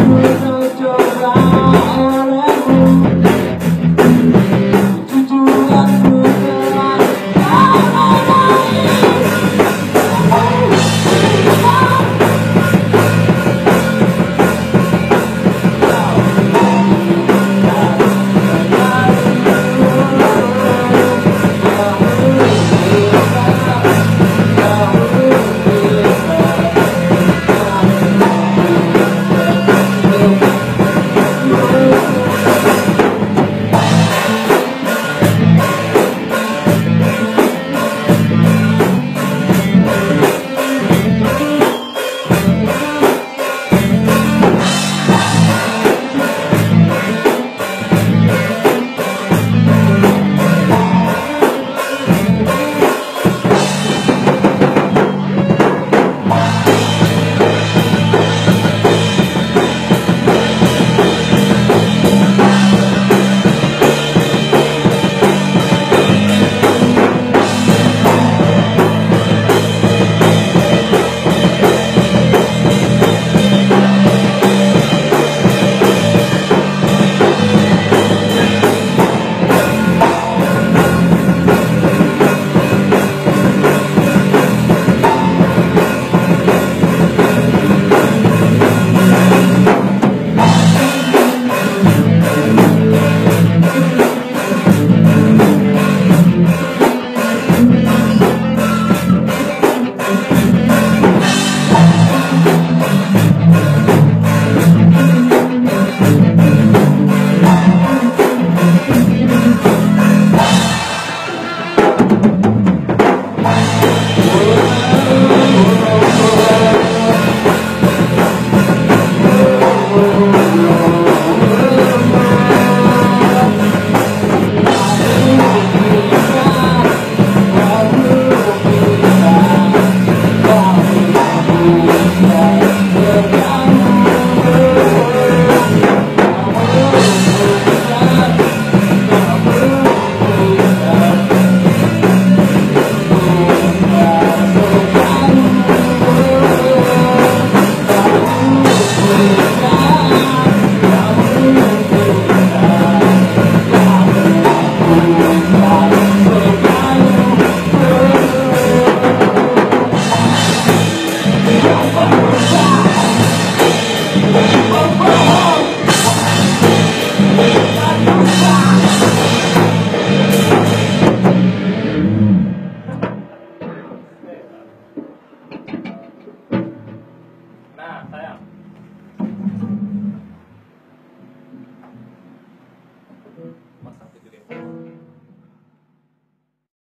Christmas, your eyes. Oh,